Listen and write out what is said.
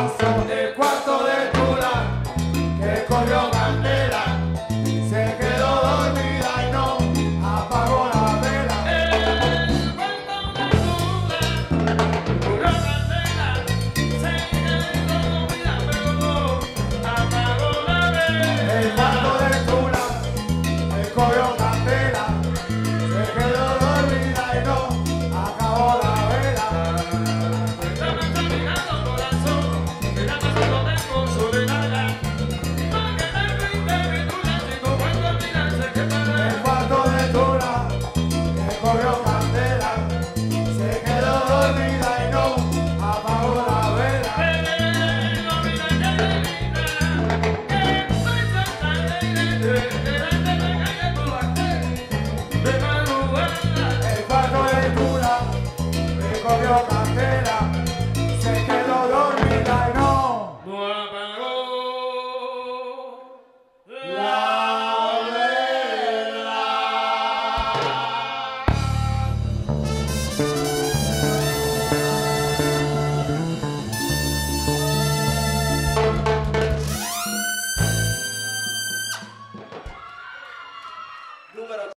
awesome. cartera.